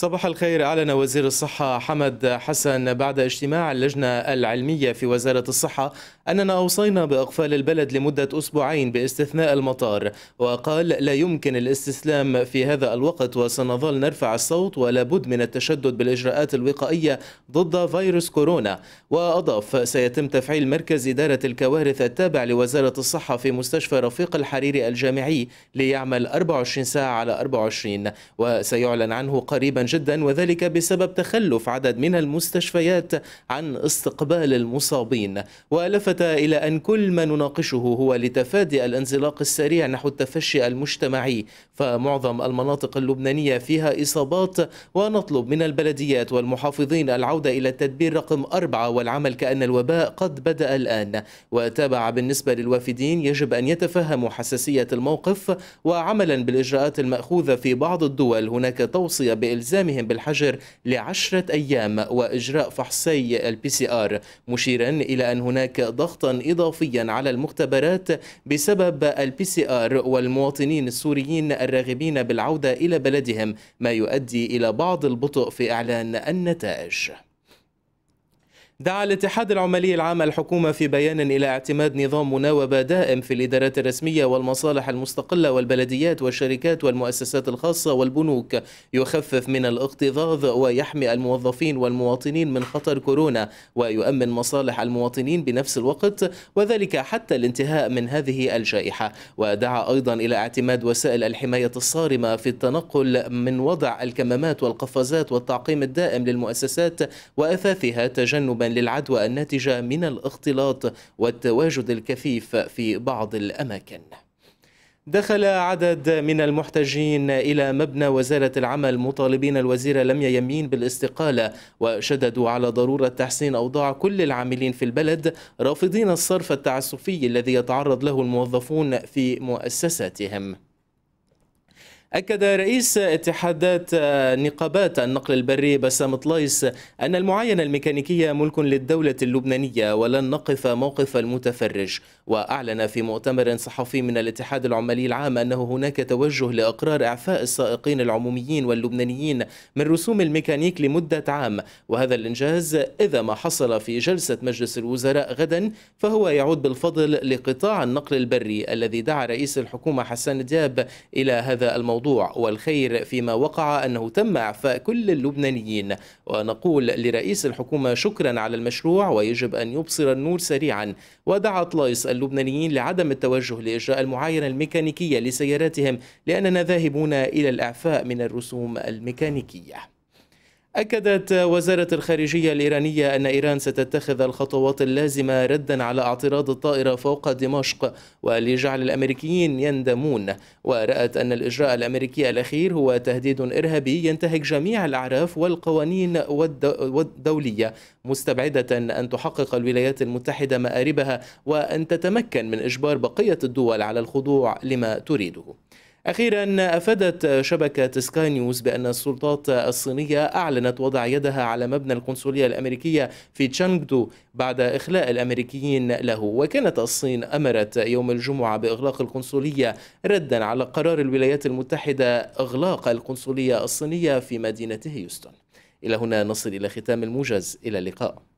صباح الخير أعلن وزير الصحة حمد حسن بعد اجتماع اللجنة العلمية في وزارة الصحة أننا أوصينا بإقفال البلد لمدة أسبوعين باستثناء المطار وقال لا يمكن الاستسلام في هذا الوقت وسنظل نرفع الصوت ولا بد من التشدد بالإجراءات الوقائية ضد فيروس كورونا. وأضاف سيتم تفعيل مركز إدارة الكوارث التابع لوزارة الصحة في مستشفى رفيق الحريري الجامعي ليعمل 24 ساعة على 24 وسيعلن عنه قريبا جدا وذلك بسبب تخلف عدد من المستشفيات عن استقبال المصابين. ولفت إلى أن كل ما نناقشه هو لتفادي الانزلاق السريع نحو التفشي المجتمعي. فمعظم المناطق اللبنانية فيها إصابات ونطلب من البلديات والمحافظين العودة إلى التدبير رقم أربعة والعمل كأن الوباء قد بدأ الآن. وتابع بالنسبة للوافدين يجب أن يتفهموا حساسية الموقف وعملا بالإجراءات المأخوذة في بعض الدول. هناك توصية بإلزام إلزامهم بالحجر لعشرة أيام وإجراء فحصي ال PCR مشيرا إلى أن هناك ضغطا إضافيا على المختبرات بسبب ال PCR والمواطنين السوريين الراغبين بالعودة إلى بلدهم ما يؤدي إلى بعض البطء في إعلان النتائج. دعا الاتحاد العمالي العام الحكومة في بيان إلى اعتماد نظام مناوبة دائم في الإدارات الرسمية والمصالح المستقلة والبلديات والشركات والمؤسسات الخاصة والبنوك. يخفف من الاكتظاظ ويحمي الموظفين والمواطنين من خطر كورونا ويؤمن مصالح المواطنين بنفس الوقت وذلك حتى الانتهاء من هذه الجائحة. ودعا أيضا إلى اعتماد وسائل الحماية الصارمة في التنقل من وضع الكمامات والقفازات والتعقيم الدائم للمؤسسات وأثاثها تجنبا للعدوى الناتجة من الاختلاط والتواجد الكثيف في بعض الأماكن. دخل عدد من المحتجين إلى مبنى وزارة العمل. مطالبين الوزير لميا يمين بالاستقالة وشددوا على ضرورة تحسين أوضاع كل العاملين في البلد رافضين الصرف التعسفي الذي يتعرض له الموظفون في مؤسساتهم. أكد رئيس اتحادات نقابات النقل البري بسام طليس أن المعاينة الميكانيكية ملك للدولة اللبنانية ولن نقف موقف المتفرج وأعلن في مؤتمر صحفي من الاتحاد العمالي العام أنه هناك توجه لإقرار إعفاء السائقين العموميين واللبنانيين من رسوم الميكانيك لمدة عام وهذا الإنجاز إذا ما حصل في جلسة مجلس الوزراء غدا فهو يعود بالفضل لقطاع النقل البري الذي دعا رئيس الحكومة حسان دياب إلى هذا الموضوع. الموضوع والخير فيما وقع أنه تم إعفاء كل اللبنانيين. ونقول لرئيس الحكومة شكرا على المشروع ويجب أن يبصر النور سريعا. ودعا طلايس اللبنانيين لعدم التوجه لإجراء المعاينة الميكانيكية لسياراتهم لأننا ذاهبون إلى الإعفاء من الرسوم الميكانيكية. أكدت وزارة الخارجية الإيرانية أن إيران ستتخذ الخطوات اللازمة ردا على اعتراض الطائرة فوق دمشق ولجعل الأمريكيين يندمون. ورأت أن الإجراء الأمريكي الأخير هو تهديد إرهابي ينتهك جميع الأعراف والقوانين والدولية مستبعدة أن تحقق الولايات المتحدة مآربها وأن تتمكن من إجبار بقية الدول على الخضوع لما تريده. أخيرا أفادت شبكة سكاي نيوز بأن السلطات الصينية أعلنت وضع يدها على مبنى القنصلية الأمريكية في تشانغدو بعد إخلاء الأمريكيين له. وكانت الصين أمرت يوم الجمعة بإغلاق القنصلية ردا على قرار الولايات المتحدة إغلاق القنصلية الصينية في مدينة هيوستن إلى هنا نصل إلى ختام الموجز. إلى اللقاء.